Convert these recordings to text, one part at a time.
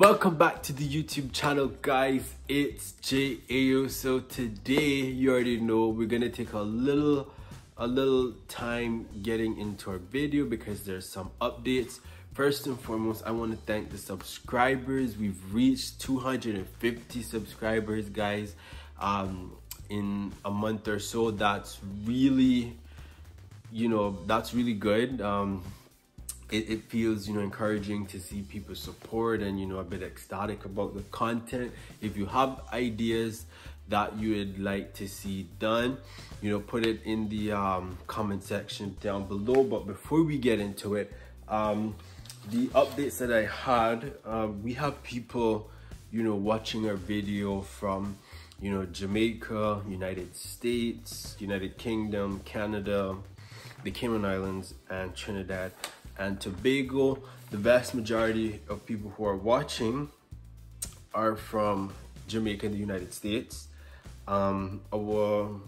Welcome back to the YouTube channel guys, it's Jay Ayyo. So today, you already know, we're gonna take a little a little time getting into our video because there's some updates. First and foremost, I want to thank the subscribers. We've reached 250 subscribers, guys, um, in a month or so. That's really, you know, that's really good. Um, it, it, feels you know encouraging to see people support and you know a bit ecstatic about the content. If you have ideas that you would like to see done you know put it in the um, comment section down below. But before we get into it um, the updates that i had uh, we have people you know watching our video from you know jamaica united states united kingdom canada the cayman islands and trinidad and Tobago. The vast majority of people who are watching are from Jamaica and the United States. Um, our,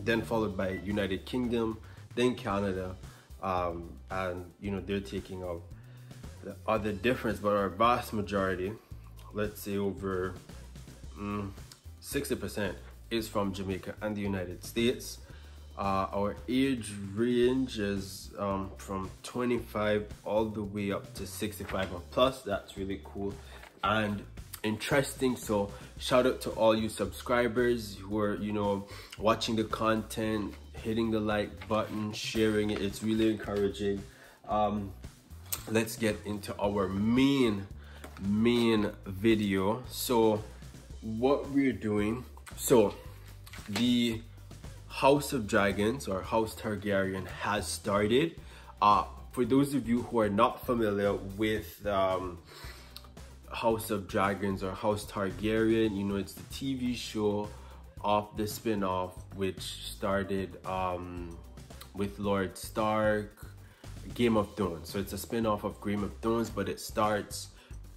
then followed by United Kingdom, then Canada, um, and you know they're taking up the other difference, but our vast majority, let's say over 60% mm, is from Jamaica and the United States. Uh, our age range is um, from 25 all the way up to 65 or plus. That's really cool and interesting. So shout out to all you subscribers who are, you know, watching the content, hitting the like button, sharing it. It's really encouraging. Um, let's get into our main, main video. So what we're doing, so the House of Dragons or House Targaryen has started. Uh, for those of you who are not familiar with um, House of Dragons or House Targaryen, you know, it's the TV show of the spin-off which started um, with Lord Stark, Game of Thrones. So it's a spin-off of Game of Thrones, but it starts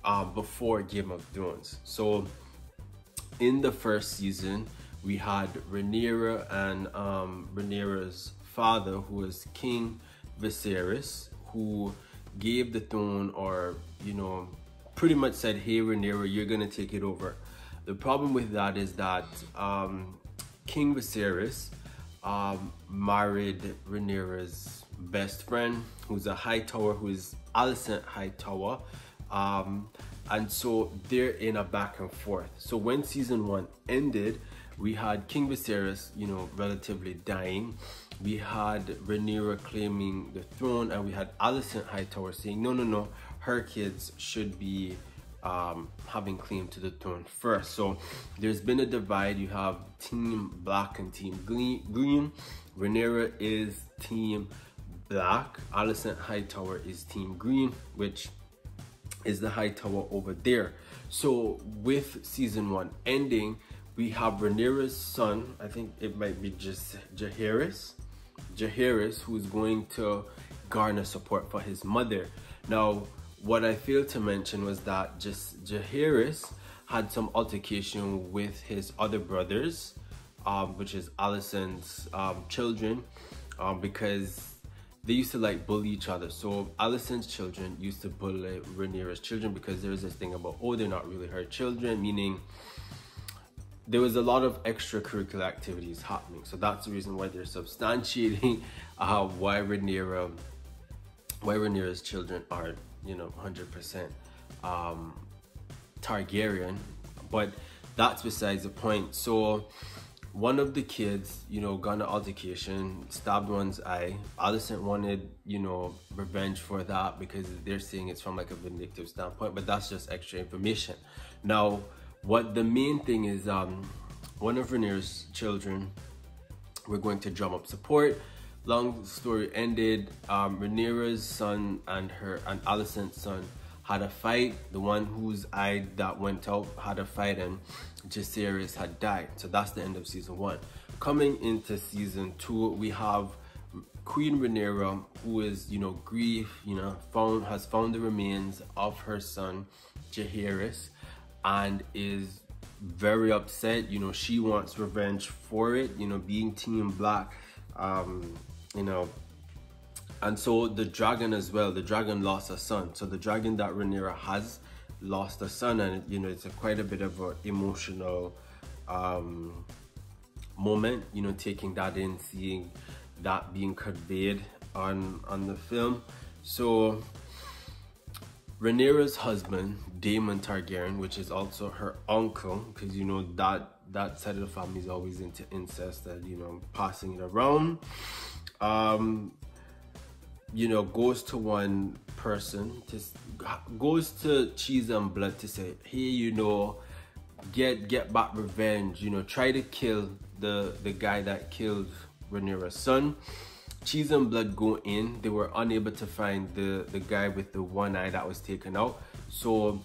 uh, before Game of Thrones. So in the first season, we had Rhaenyra and um, Rhaenyra's father, who was King Viserys, who gave the throne or, you know, pretty much said, hey, Rhaenyra, you're going to take it over. The problem with that is that um, King Viserys um, married Rhaenyra's best friend, who's a Hightower, who is Alicent Hightower. Um, and so they're in a back and forth. So when season one ended, we had King Viserys, you know, relatively dying. We had Rhaenyra claiming the throne, and we had Alicent Hightower saying, no, no, no, her kids should be um, having claim to the throne first. So there's been a divide. You have Team Black and Team Green. Rhaenyra is Team Black. Alicent Hightower is Team Green, which is the Hightower over there. So with season one ending, we have Rhaenyra's son, I think it might be just Jaehaerys, Jaehaerys, who's going to garner support for his mother. Now, what I failed to mention was that just Jaehaerys had some altercation with his other brothers, um, which is Alicent's um, children, um, because they used to like bully each other. So Alicent's children used to bully Rhaenyra's children because there's this thing about, oh, they're not really her children, meaning there was a lot of extracurricular activities happening. So that's the reason why they're substantiating uh, why Rhaenyra, why Rhaenyra's children are, you know, 100% um, Targaryen. But that's besides the point. So one of the kids, you know, got an altercation, stabbed one's eye. Alicent wanted, you know, revenge for that because they're seeing it's from like a vindictive standpoint, but that's just extra information. Now, what the main thing is, um, one of Rhaenyra's children, we're going to drum up support. Long story ended, um, Rhaenyra's son and her and Alicent's son had a fight. The one whose eye that went out had a fight and Jacaerys had died. So that's the end of season one. Coming into season two, we have Queen Rhaenyra, who is, you know, grief, you know, found has found the remains of her son Jaehaerys and is very upset. You know, she wants revenge for it, you know, being Team Black, um, you know. And so the dragon as well, the dragon lost a son. So the dragon that Rhaenyra has lost a son, and you know it's a quite a bit of an emotional um, moment. You know, taking that in, seeing that being conveyed on on the film. So Rhaenyra's husband, Daemon Targaryen, which is also her uncle, because you know that that side of the family is always into incest and you know passing it around. Um, you know, goes to one person, just goes to Cheese and Blood to say, hey, you know, get get back revenge. You know, try to kill the the guy that killed Rhaenyra's son. Cheese and Blood go in. They were unable to find the the guy with the one eye that was taken out. So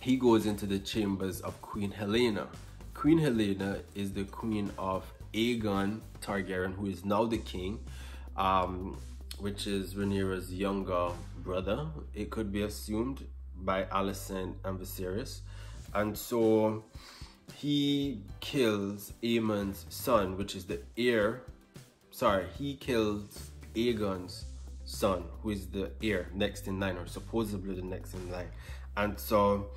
he goes into the chambers of Queen Helaena. Queen Helaena is the queen of Aegon Targaryen, who is now the king. Um, which is Rhaenyra's younger brother. It could be assumed by Alicent and Viserys. And so he kills Aemon's son, which is the heir. Sorry, he kills Aegon's son, who is the heir next in line, or supposedly the next in line. And so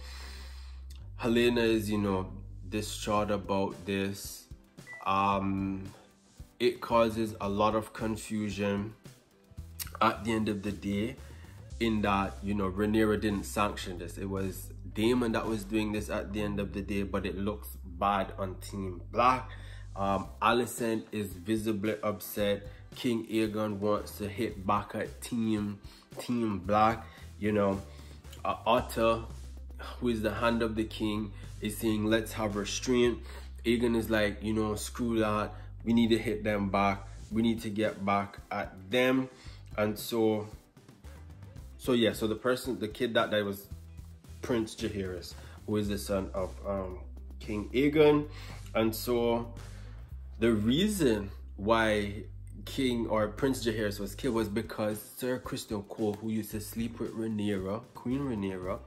Helaena is, you know, distraught about this. Um, it causes a lot of confusion at the end of the day in that you know Rhaenyra didn't sanction this it was Daemon that was doing this at the end of the day but it looks bad on team black um Alicent is visibly upset. King Aegon wants to hit back at team team black. You know uh, Otto who is the hand of the king is saying let's have restraint. Aegon is like you know screw that. We need to hit them back. We need to get back at them. And so so yeah so the person the kid that died was prince jaehaerys who is the son of um, king aegon and so the reason why king or prince jaehaerys was killed was because sir criston cole who used to sleep with rhaenyra queen rhaenyra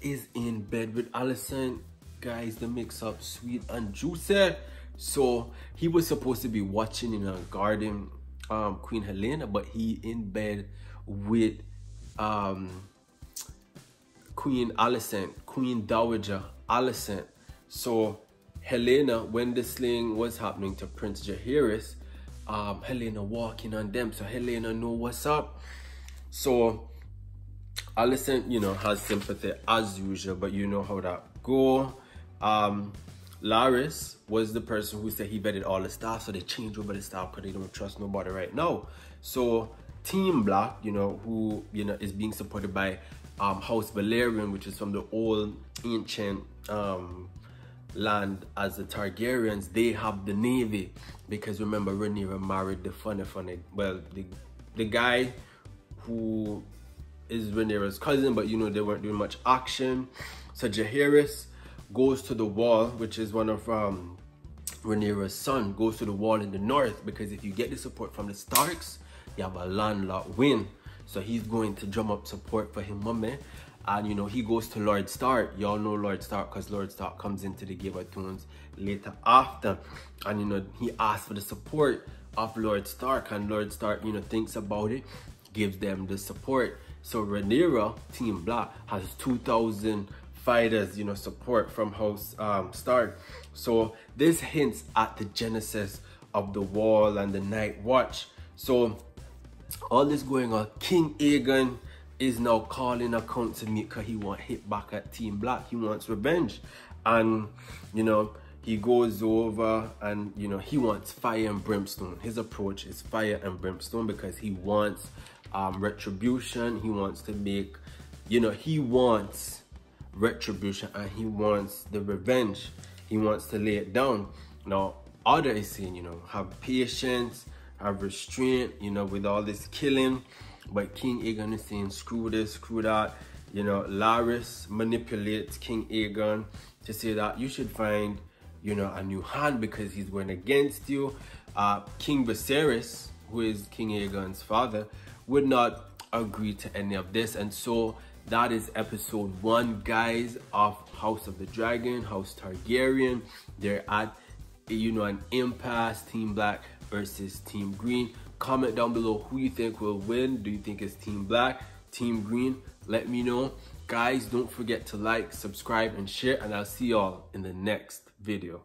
is in bed with alicent guys the mix up sweet and juicy so he was supposed to be watching in a garden um, Queen Helaena, but he in bed with um, Queen Alicent, Queen Dowager Alicent. So Helaena, when this thing was happening to Prince Jaehaerys, um, Helaena walking on them. So Helaena know what's up. So Alicent, you know, has sympathy as usual, but you know how that go. Um, Larys was the person who said he vetted all the staff, so they changed over the staff because they don't trust nobody right now. So Team Black, you know, who you know is being supported by um, House Velaryon, which is from the old ancient um, land as the Targaryens, they have the navy because remember Rhaenyra married the funny funny, well the the guy who is Rhaenyra's cousin, but you know they weren't doing much action. So Jaehaerys goes to the wall, which is one of um, Rhaenyra's son, goes to the wall in the north because if you get the support from the Starks, you have a landlocked win. So he's going to drum up support for him, mommy. And you know, he goes to Lord Stark. Y'all know Lord Stark because Lord Stark comes into the Game of Thrones later after. And you know, he asks for the support of Lord Stark. And Lord Stark, you know, thinks about it, gives them the support. So Rhaenyra, Team Black, has 2,000 fighters, you know, support from House um, Stark. So this hints at the genesis of the Wall and the Night Watch. So all this going on, King Aegon is now calling account to me because he want hit back at Team Black. He wants revenge. And, you know, he goes over and, you know, he wants fire and brimstone. His approach is fire and brimstone because he wants um, retribution. He wants to make, you know, he wants retribution and he wants the revenge. He wants to lay it down. Now, Otto is saying, you know, have patience, have restraint, you know, with all this killing. But King Aegon is saying, screw this, screw that. You know, Larys manipulates King Aegon to say that you should find, you know, a new hand because he's going against you. Uh, King Viserys, who is King Aegon's father, would not agree to any of this. And so that is episode one, guys, of House of the Dragon, House Targaryen. They're at, you know, an impasse, Team Black versus Team Green. Comment down below who you think will win. Do you think it's Team Black, Team Green? Let me know. Guys, don't forget to like, subscribe, and share, and I'll see y'all in the next video.